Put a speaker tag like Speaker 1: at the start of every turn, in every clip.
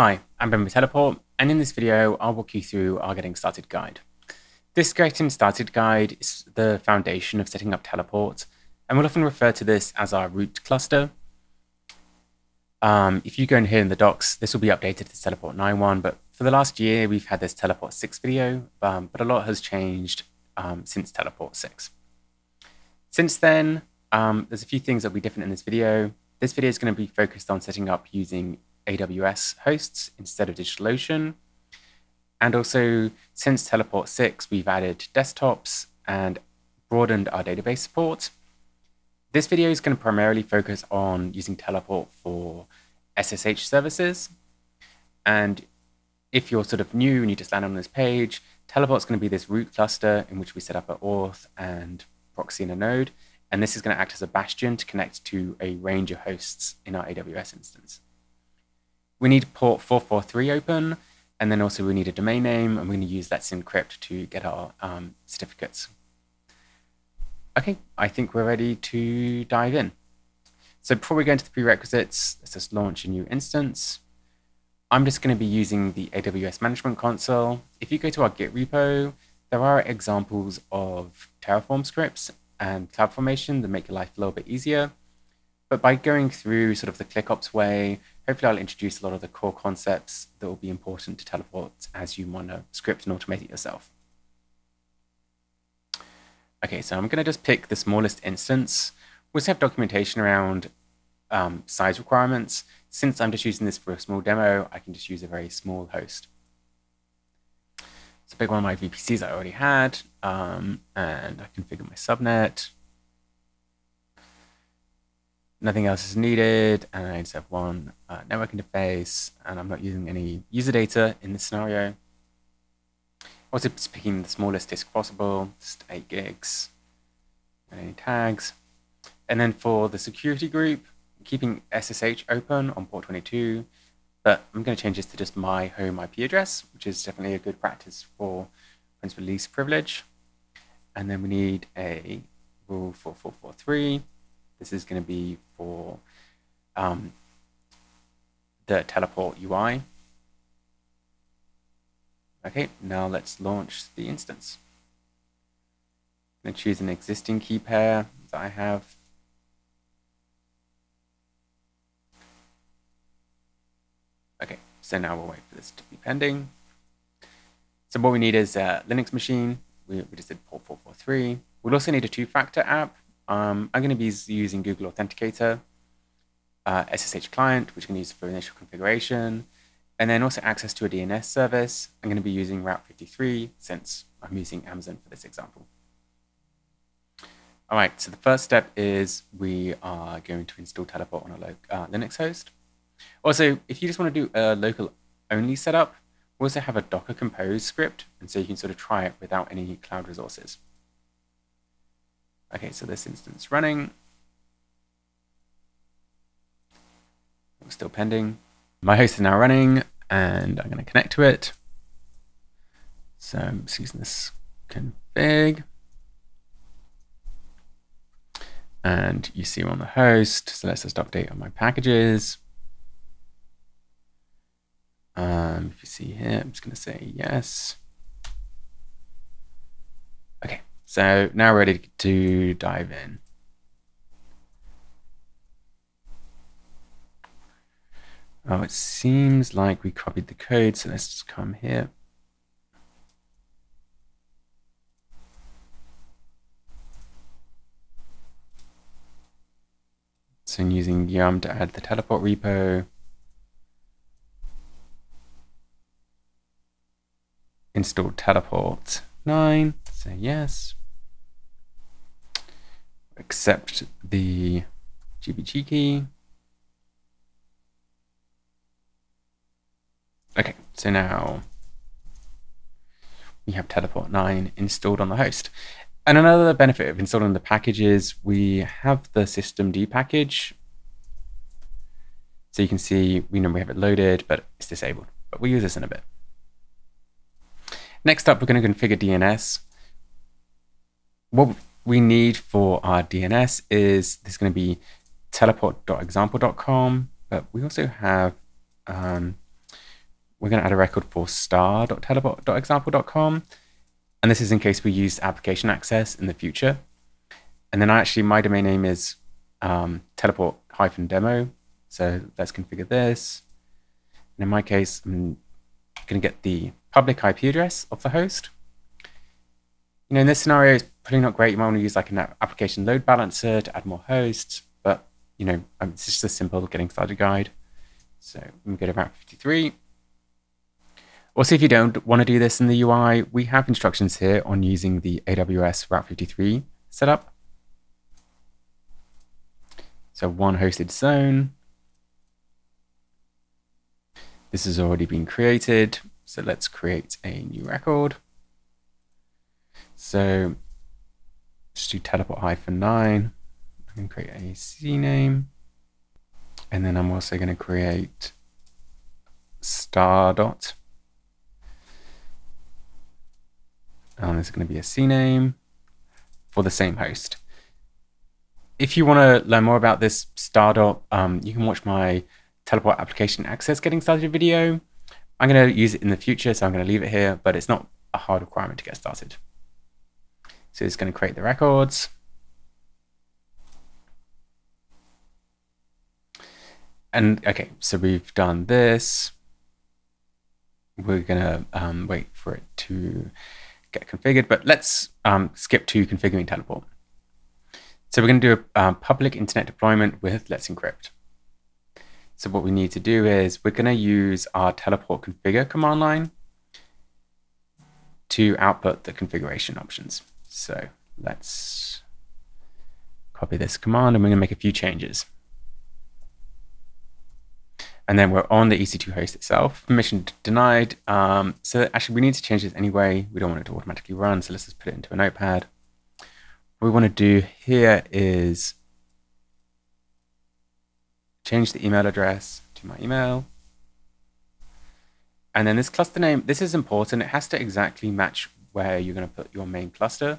Speaker 1: Hi, I'm Ben Teleport, and in this video, I'll walk you through our Getting Started guide. This Getting Started guide is the foundation of setting up Teleport, and we'll often refer to this as our root cluster. Um, if you go in here in the docs, this will be updated to Teleport 9.1, but for the last year, we've had this Teleport 6 video, um, but a lot has changed um, since Teleport 6. Since then, um, there's a few things that will be different in this video. This video is going to be focused on setting up using AWS hosts instead of DigitalOcean. And also, since Teleport 6, we've added desktops and broadened our database support. This video is going to primarily focus on using Teleport for SSH services. And if you're sort of new and you just land on this page, Teleport is going to be this root cluster in which we set up an auth and proxy in a node. And this is going to act as a bastion to connect to a range of hosts in our AWS instance we need port 443 open, and then also we need a domain name, and we're going to use Let's Encrypt to get our um, certificates. Okay, I think we're ready to dive in. So before we go into the prerequisites, let's just launch a new instance. I'm just going to be using the AWS Management Console. If you go to our Git repo, there are examples of Terraform scripts and CloudFormation that make your life a little bit easier. But by going through sort of the ClickOps way, hopefully I'll introduce a lot of the core concepts that will be important to teleport as you want to script and automate it yourself. Okay, so I'm going to just pick the smallest instance. We have documentation around um, size requirements. Since I'm just using this for a small demo, I can just use a very small host. So pick one of my VPCs I already had, um, and I configure my subnet nothing else is needed, and I just have one uh, network interface, and I'm not using any user data in this scenario. Also, just picking the smallest disk possible, just 8 gigs, and any tags. And then for the security group, keeping SSH open on port 22, but I'm going to change this to just my home IP address, which is definitely a good practice for principal least privilege. And then we need a rule 4443 this is going to be for um, the teleport UI. Okay, now let's launch the instance. I'm going to choose an existing key pair that I have. Okay, so now we'll wait for this to be pending. So what we need is a Linux machine. We, we just did port 443. We'll also need a two-factor app. Um, I'm going to be using Google Authenticator, uh, SSH client, which I can use for initial configuration, and then also access to a DNS service. I'm going to be using Route 53 since I'm using Amazon for this example. All right, so the first step is we are going to install Teleport on a uh, Linux host. Also, if you just want to do a local only setup, we also have a Docker Compose script, and so you can sort of try it without any cloud resources. Okay, so this instance running. Still pending. My host is now running and I'm going to connect to it. So I'm just using this config. And you see on the host. So let's just update on my packages. Um, if you see here, I'm just going to say yes. Okay, so now we're ready to dive in. Oh, it seems like we copied the code, so let's just come here. So I'm using yum to add the teleport repo. Install teleport 9, say yes accept the GPG key. Okay, so now we have Teleport 9 installed on the host. And another benefit of installing the package is we have the systemd package. So you can see we know we have it loaded, but it's disabled. But we'll use this in a bit. Next up, we're going to configure DNS. What we need for our DNS is there's going to be teleport.example.com, but we also have um, we're going to add a record for star.teleport.example.com. And this is in case we use application access in the future. And then actually my domain name is um, teleport-demo. So let's configure this. And in my case, I'm going to get the public IP address of the host. You know, in this scenario, it's probably not great. You might want to use like an application load balancer to add more hosts, but you know, um, it's just a simple getting started guide. So we go to Route 53. Also, if you don't want to do this in the UI, we have instructions here on using the AWS Route 53 setup. So one hosted zone. This has already been created. So let's create a new record. So just do teleport hyphen nine. I can create a name. And then I'm also going to create star dot. And there's going to be a name for the same host. If you want to learn more about this star dot, um, you can watch my teleport application access getting started video. I'm going to use it in the future, so I'm going to leave it here, but it's not a hard requirement to get started. So it's going to create the records. And okay, so we've done this. We're going to um, wait for it to get configured, but let's um, skip to configuring teleport. So we're going to do a public internet deployment with Let's Encrypt. So what we need to do is we're going to use our teleport configure command line to output the configuration options. So let's copy this command and we're going to make a few changes. And then we're on the EC2 host itself. Permission denied. Um, so actually, we need to change this anyway. We don't want it to automatically run. So let's just put it into a notepad. What we want to do here is change the email address to my email. And then this cluster name, this is important. It has to exactly match where you're going to put your main cluster.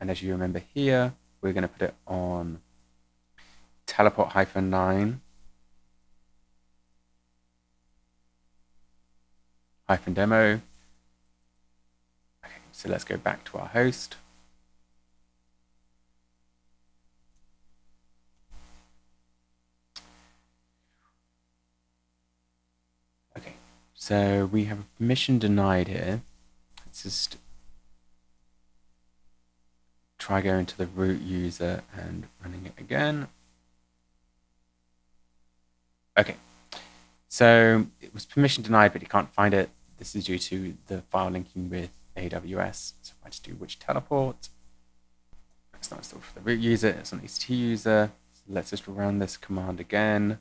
Speaker 1: And as you remember here, we're going to put it on teleport hyphen 9 hyphen demo. Okay, so let's go back to our host. Okay, so we have a permission denied here. Let's just try going to the root user and running it again. Okay, so it was permission denied, but you can't find it. This is due to the file linking with AWS. So if I just do which teleport, it's not installed for the root user, it's an EC2 user. So let's just run this command again.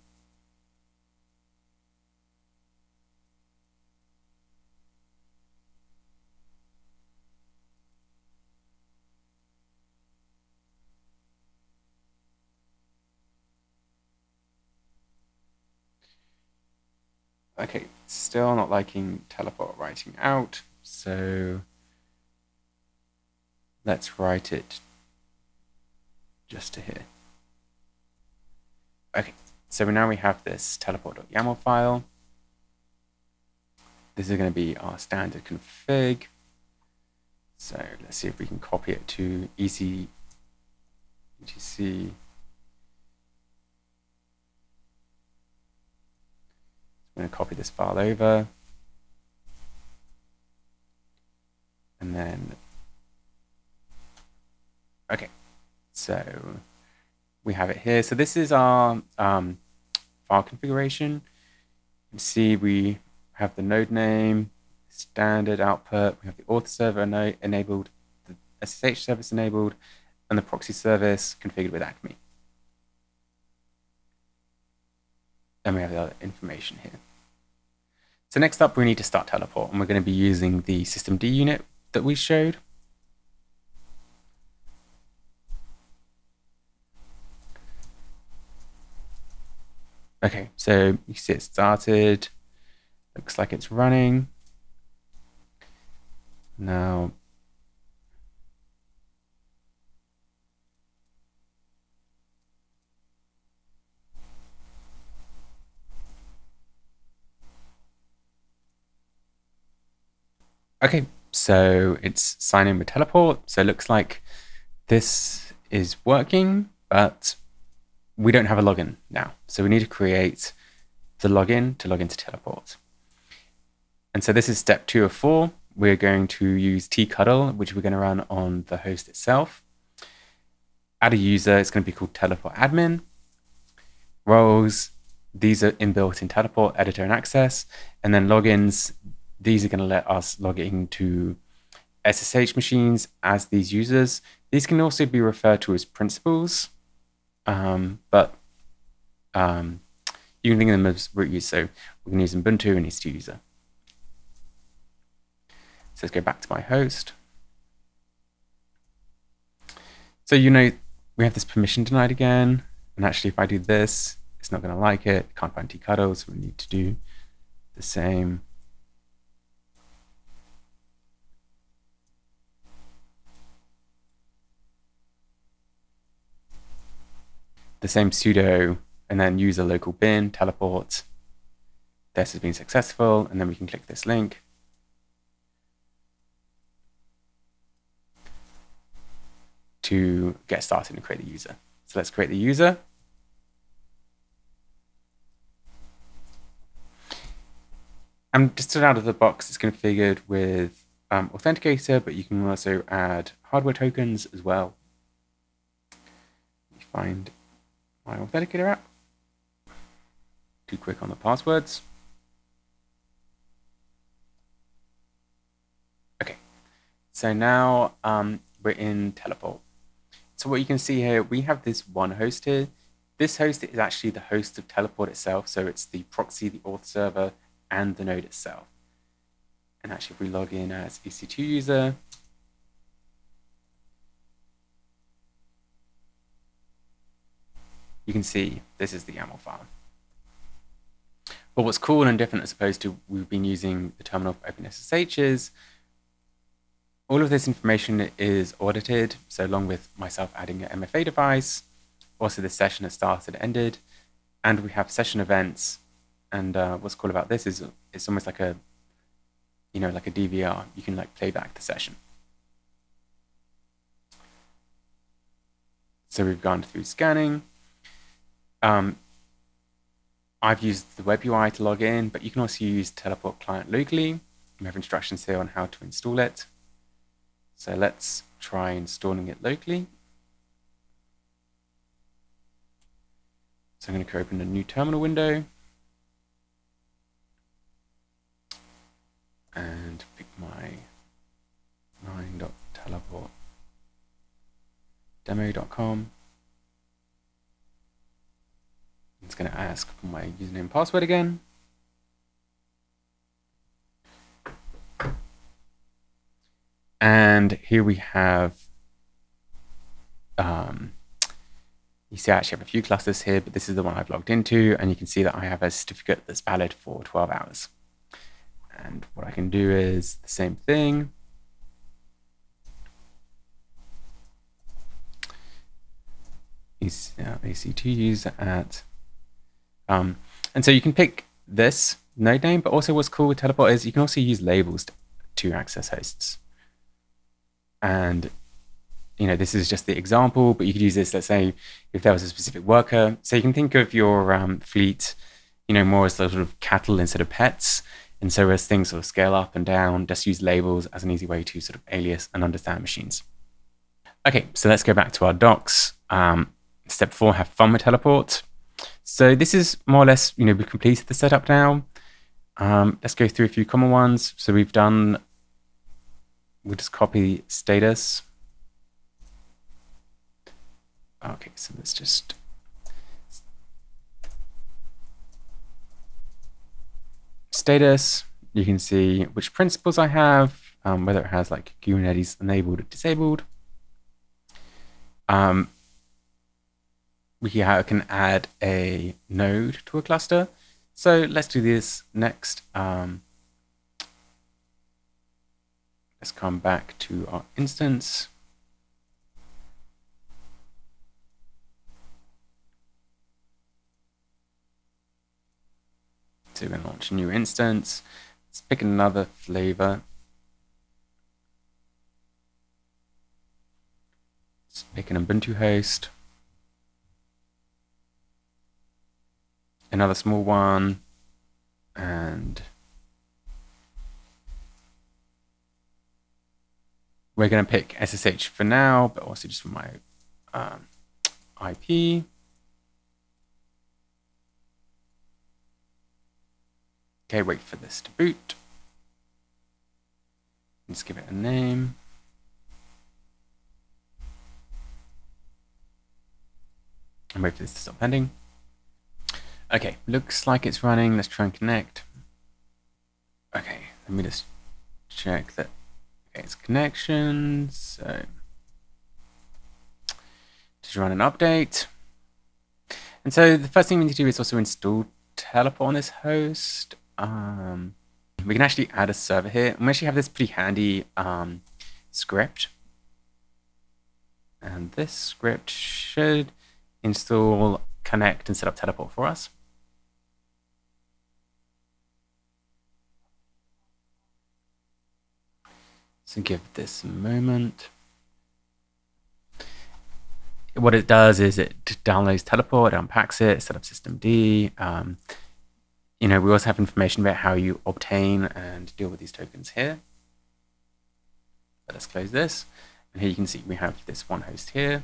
Speaker 1: Okay, still not liking teleport writing out, so let's write it just to here. Okay, so now we have this teleport.yaml file. This is going to be our standard config. So let's see if we can copy it to EC, etc going to copy this file over. And then, okay, so we have it here. So this is our um, file configuration. You can see we have the node name, standard output, we have the auth server enabled, the SSH service enabled, and the proxy service configured with Acme. Then we have the other information here. So next up, we need to start teleport, and we're going to be using the systemd unit that we showed. Okay, so you see it started. Looks like it's running. Now, Okay, so it's sign in with teleport. So it looks like this is working, but we don't have a login now. So we need to create the login to log into teleport. And so this is step two of four. We're going to use tctl, which we're going to run on the host itself. Add a user, it's going to be called teleport admin. Roles, these are inbuilt in teleport, editor and access. And then logins, these are going to let us log into SSH machines as these users. These can also be referred to as principals, um, but um, you can think of them as root users. So we can use Ubuntu and EC2 user. So let's go back to my host. So you know we have this permission denied again. And actually, if I do this, it's not going to like it. Can't find tctl, so we need to do the same. The same sudo and then use a local bin, teleport. This has been successful, and then we can click this link. to get started and create the user. So let's create the user. And just out of the box, it's configured with um, Authenticator, but you can also add hardware tokens as well. Let me find my Authenticator app. Too quick on the passwords. Okay, so now um, we're in Teleport. So what you can see here, we have this one host here. This host is actually the host of Teleport itself. So it's the proxy, the auth server, and the node itself. And actually, if we log in as EC2 user, you can see this is the YAML file. But what's cool and different as opposed to we've been using the terminal for OpenSSH is all of this information is audited. So along with myself adding an MFA device, also the session has started, and ended, and we have session events and uh, what's cool about this is it's almost like a, you know, like a DVR. You can like play back the session. So we've gone through scanning. Um, I've used the web UI to log in, but you can also use Teleport Client locally. We have instructions here on how to install it. So let's try installing it locally. So I'm going to open a new terminal window. and pick my 9.teleport demo.com. It's going to ask for my username and password again. And here we have, um, you see I actually have a few clusters here, but this is the one I've logged into, and you can see that I have a certificate that's valid for 12 hours. And what I can do is the same thing. EC2 user at, um, and so you can pick this node name, but also what's cool with Teleport is you can also use labels to access hosts. And you know, this is just the example, but you could use this, let's say, if there was a specific worker. So you can think of your um, fleet, you know, more as the sort of cattle instead of pets. And so as things sort of scale up and down, just use labels as an easy way to sort of alias and understand machines. Okay, so let's go back to our docs. Um, step four, have fun with teleport. So this is more or less, you know, we've completed the setup now. Um, let's go through a few common ones. So we've done, we'll just copy status. Okay, so let's just status, you can see which principles I have, um, whether it has like Kubernetes enabled or disabled. Um, we can add a node to a cluster. So let's do this next. Um, let's come back to our instance. So we're going to launch a new instance. Let's pick another flavor. Let's pick an Ubuntu host. Another small one. And we're going to pick SSH for now, but also just for my um, IP. Okay, wait for this to boot. Let's give it a name. And wait for this to stop pending. Okay, looks like it's running. Let's try and connect. Okay, let me just check that. Okay, it's connections. So, just run an update. And so the first thing we need to do is also install Teleport on this host. Um, we can actually add a server here. And we actually have this pretty handy um, script. And this script should install, connect, and set up teleport for us. So give this a moment. What it does is it downloads teleport, unpacks it, set up systemd. Um, you know, we also have information about how you obtain and deal with these tokens here. But let's close this. And here you can see we have this one host here.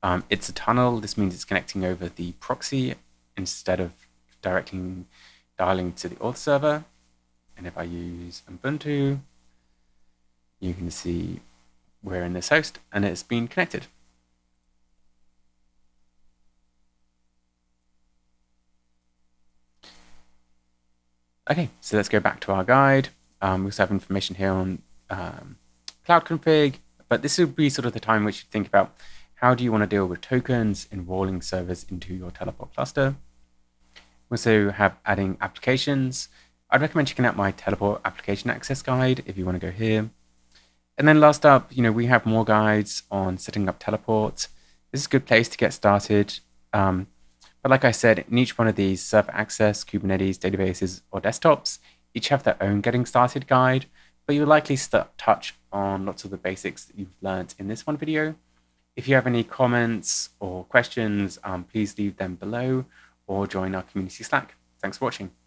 Speaker 1: Um, it's a tunnel. This means it's connecting over the proxy instead of directly dialing to the auth server. And if I use Ubuntu, you can see we're in this host and it's been connected. Okay, so let's go back to our guide. Um, we also have information here on um, cloud config, but this would be sort of the time which you think about how do you want to deal with tokens, enrolling servers into your teleport cluster. We also have adding applications. I'd recommend checking out my teleport application access guide if you want to go here. And then last up, you know, we have more guides on setting up teleports. This is a good place to get started. Um, but like I said, in each one of these server access, Kubernetes, databases, or desktops, each have their own getting started guide, but you'll likely touch on lots of the basics that you've learned in this one video. If you have any comments or questions, um, please leave them below or join our community Slack. Thanks for watching.